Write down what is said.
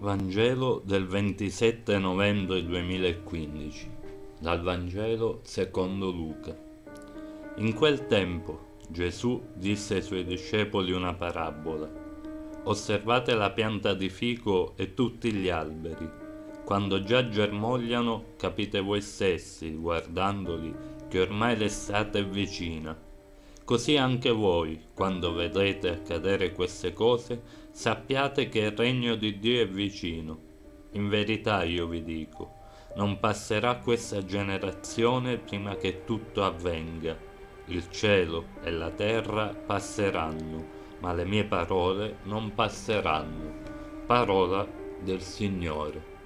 Vangelo del 27 novembre 2015 dal Vangelo secondo Luca. In quel tempo Gesù disse ai suoi discepoli una parabola. Osservate la pianta di fico e tutti gli alberi. Quando già germogliano, capite voi stessi, guardandoli, che ormai l'estate è vicina Così anche voi, quando vedrete accadere queste cose, sappiate che il regno di Dio è vicino. In verità io vi dico, non passerà questa generazione prima che tutto avvenga. Il cielo e la terra passeranno, ma le mie parole non passeranno. Parola del Signore.